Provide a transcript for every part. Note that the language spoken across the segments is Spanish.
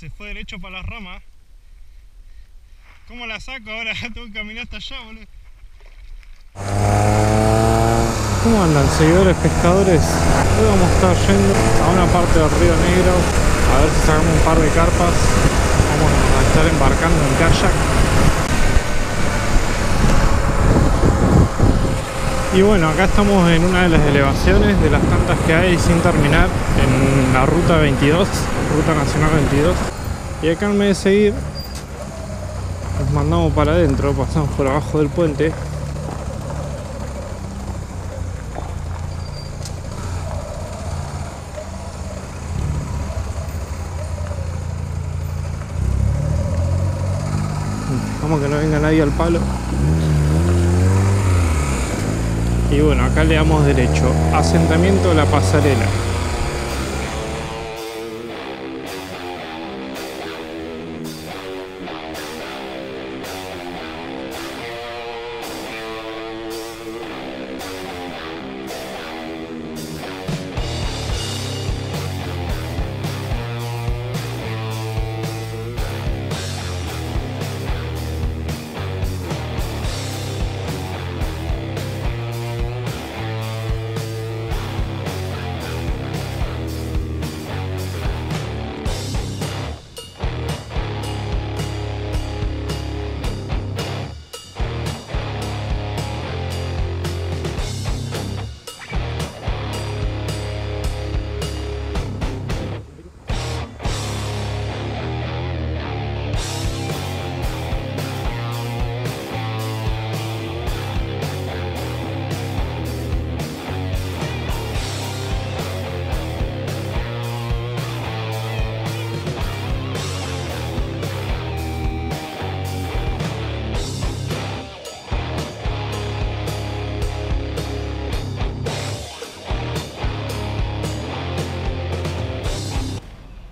se fue derecho para las ramas. ¿Cómo la saco ahora? Tengo que caminar hasta allá, boludo. ¿Cómo andan seguidores pescadores? Hoy vamos a estar yendo a una parte del río Negro a ver si sacamos un par de carpas. Vamos a estar embarcando en kayak. Y bueno, acá estamos en una de las elevaciones de las tantas que hay sin terminar en la ruta 22, ruta nacional 22. Y acá en vez de seguir, nos mandamos para adentro, pasamos por abajo del puente Vamos que no venga nadie al palo. Y bueno, acá le damos derecho. Asentamiento de la pasarela.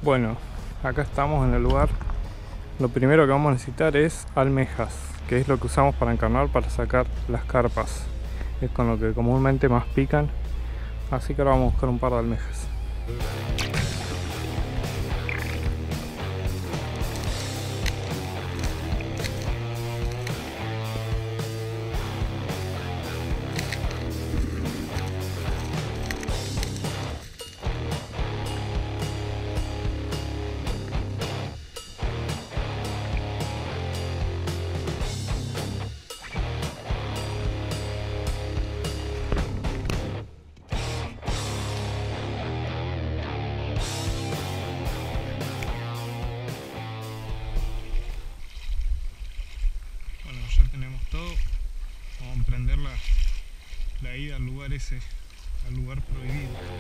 Bueno, acá estamos en el lugar. Lo primero que vamos a necesitar es almejas, que es lo que usamos para encarnar para sacar las carpas. Es con lo que comúnmente más pican. Así que ahora vamos a buscar un par de almejas. Al lugar prohibido.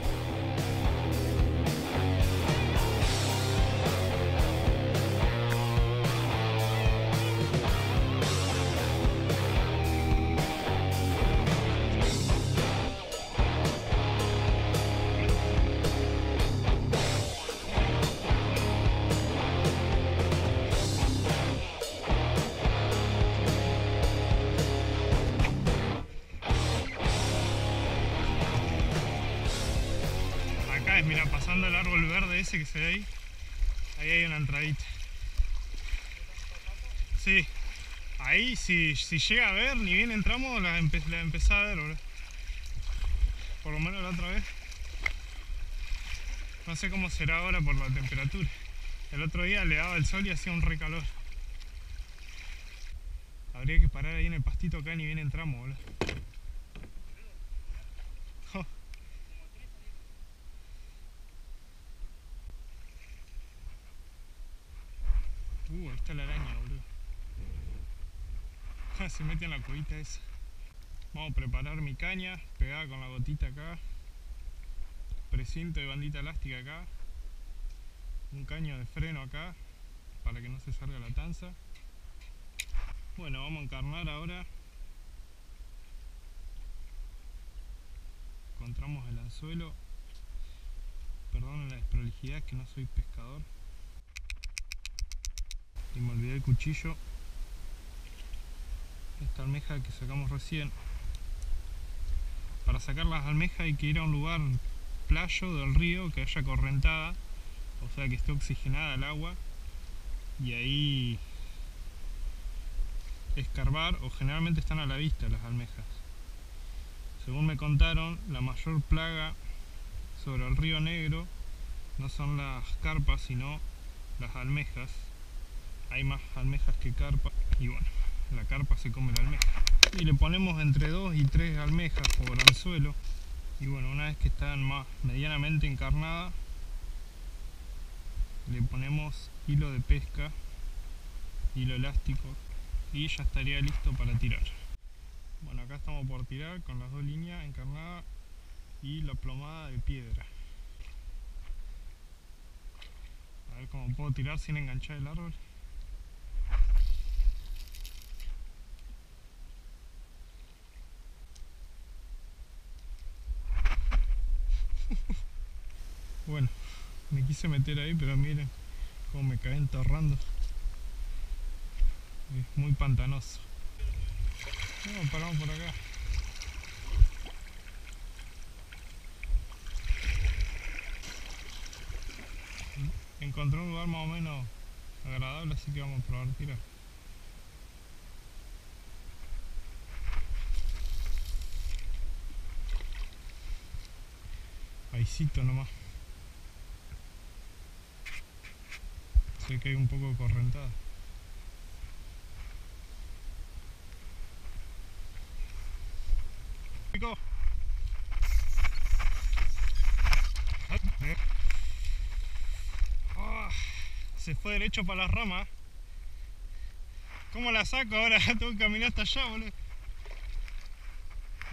Mira, pasando el árbol verde ese que se ve ahí, ahí hay una entradita. Sí, ahí si, si llega a ver, ni bien entramos, la, empe a ver, boludo. Por lo menos la otra vez. No sé cómo será ahora por la temperatura. El otro día le daba el sol y hacía un recalor. Habría que parar ahí en el pastito acá, ni bien entramos, boludo. Uh, está la araña, boludo. Se mete en la cuevita esa. Vamos a preparar mi caña, pegada con la gotita acá. Precinto de bandita elástica acá. Un caño de freno acá, para que no se salga la tanza. Bueno, vamos a encarnar ahora. Encontramos el anzuelo. Perdón la desprolijidad, es que no soy pescador y me olvidé el cuchillo esta almeja que sacamos recién para sacar las almejas hay que ir a un lugar playo del río que haya correntada o sea que esté oxigenada el agua y ahí escarbar o generalmente están a la vista las almejas. Según me contaron, la mayor plaga sobre el río Negro no son las carpas, sino las almejas. Hay más almejas que carpas y bueno, la carpa se come la almeja. Y le ponemos entre 2 y 3 almejas por anzuelo. Y bueno, una vez que están más medianamente encarnadas, le ponemos hilo de pesca, hilo elástico y ya estaría listo para tirar. Bueno, acá estamos por tirar con las dos líneas encarnadas y la plomada de piedra. A ver cómo puedo tirar sin enganchar el árbol. Bueno, me quise meter ahí, pero miren cómo me cae enterrando. Es muy pantanoso. No, paramos por acá. Encontré un lugar más o menos agradable, así que vamos a probar tirar. Ahícito nomás. Sé que hay un poco correntada. Ah, se fue derecho para las ramas. ¿Cómo la saco ahora? Tengo que caminar hasta allá, boludo.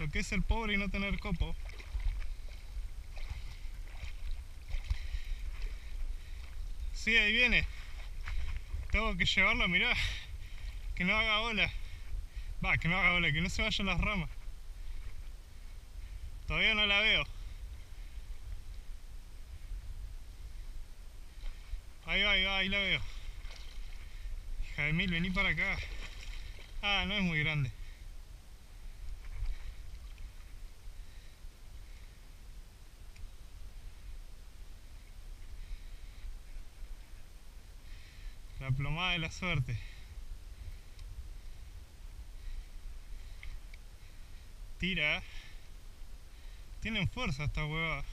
Lo que es el pobre y no tener copo. Sí, ahí viene. Tengo que llevarlo, mirá. Que no haga ola. Va, que no haga ola, que no se vayan las ramas. Todavía no la veo. Ahí va, ahí va, ahí la veo. Hija de mil, vení para acá. Ah, no es muy grande. Plomada de la suerte. Tira. Tienen fuerza esta hueva.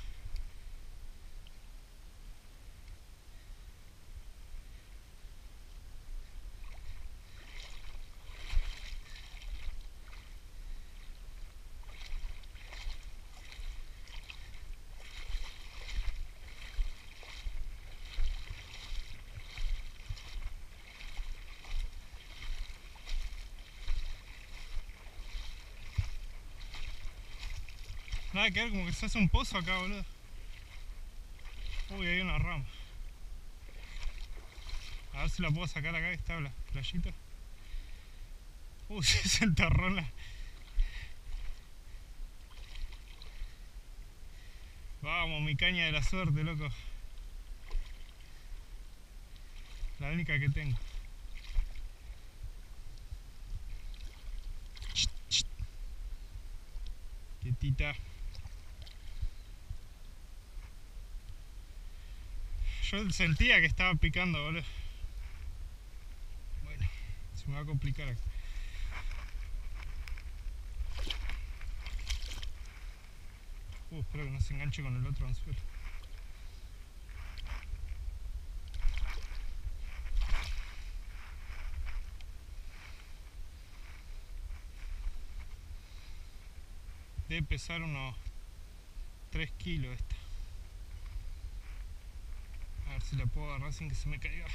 Nada que ver, como que se hace un pozo acá, boludo. Uy, hay una rama. A ver si la puedo sacar acá, está la playita. Uy, se enterró la... Vamos, mi caña de la suerte, loco. La única que tengo. Quietita. Yo sentía que estaba picando, boludo. Bueno, se me va a complicar acá. Uh, espero que no se enganche con el otro anzuelo. Debe pesar unos 3 kilos esta. La puedo agarrar sin que se me caiga.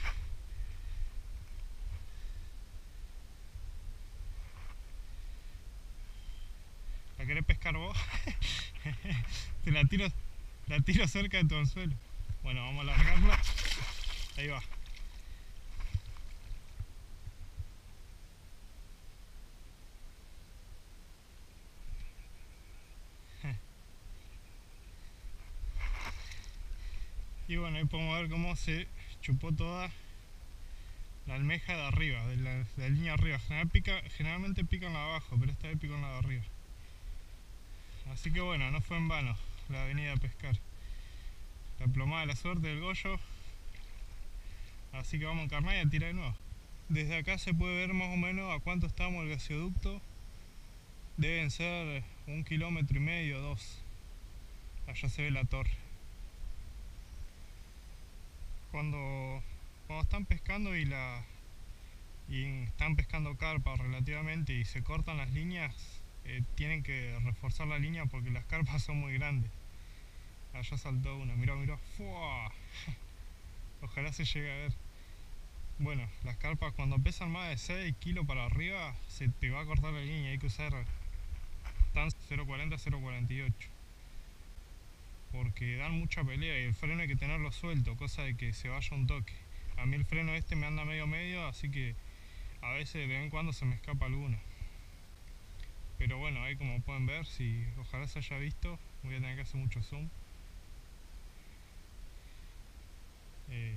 ¿La querés pescar vos? Te la tiro, la tiro cerca de tu anzuelo. Bueno, vamos a largarla. Ahí va. Podemos ver cómo se chupó toda la almeja de arriba, de la, de línea arriba. General pica, generalmente pican la de abajo, pero esta vez pican la de arriba. Así que bueno, no fue en vano la avenida a pescar. La plomada de la suerte del Goyo. Así que vamos a encarnar y a tirar de nuevo. Desde acá se puede ver más o menos a cuánto estamos el gasoducto. Deben ser un kilómetro y medio, dos. Allá se ve la torre. Cuando, cuando están pescando y la y están pescando carpa relativamente y se cortan las líneas, eh, tienen que reforzar la línea porque las carpas son muy grandes. Allá saltó una, mira, mira, Ojalá se llegue a ver. Bueno, las carpas cuando pesan más de 6 kilos para arriba se te va a cortar la línea, hay que usar tan 0.40 0.48 porque dan mucha pelea y el freno hay que tenerlo suelto, cosa de que se vaya un toque. A mí el freno este me anda medio medio, así que a veces de vez en cuando se me escapa alguno. Pero bueno, ahí como pueden ver, si ojalá se haya visto, voy a tener que hacer mucho zoom. Eh,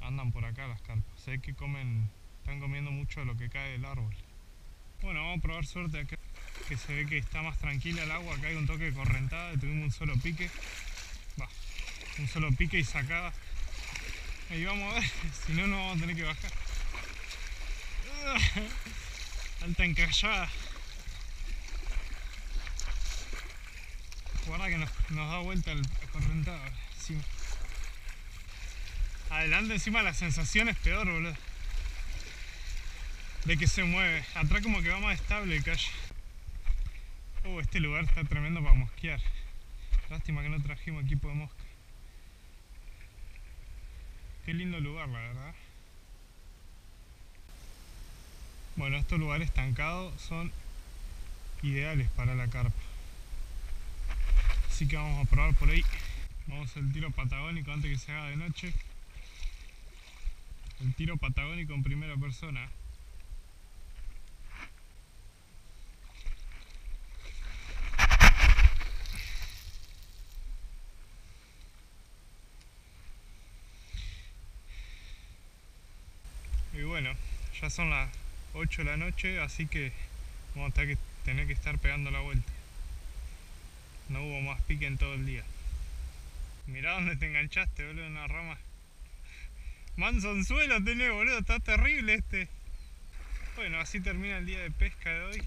andan por acá las carpas. Sé que comen, están comiendo mucho de lo que cae del árbol. Bueno, vamos a probar suerte acá, que se ve que está más tranquila el agua. Acá hay un toque de correntada, tuvimos un solo pique. Va, un solo pique y sacada. Ahí vamos a ver, si no, no vamos a tener que bajar. Alta encallada. Guarda que nos, da vuelta el correntado. Adelante encima la sensación es peor, boludo. De que se mueve. Atrás como que va más estable el calle. Oh, este lugar está tremendo para mosquear. Lástima que no trajimos equipo de mosca. Qué lindo lugar, la verdad. Bueno, estos lugares estancados son ideales para la carpa. Así que vamos a probar por ahí. Vamos al tiro patagónico antes que se haga de noche. El tiro patagónico en primera persona. Y bueno, ya son las 8 de la noche, así que vamos a tener que, estar pegando la vuelta. No hubo más pique en todo el día. Mirá dónde te enganchaste, boludo, en una rama. Manzonzuelo tenés, boludo, está terrible este. Bueno, así termina el día de pesca de hoy.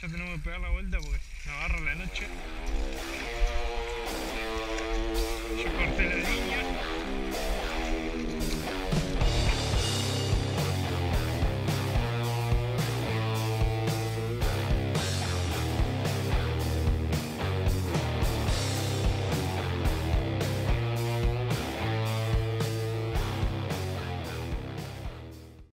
Ya tenemos que pegar la vuelta porque nos agarra la noche. Yo corté la línea.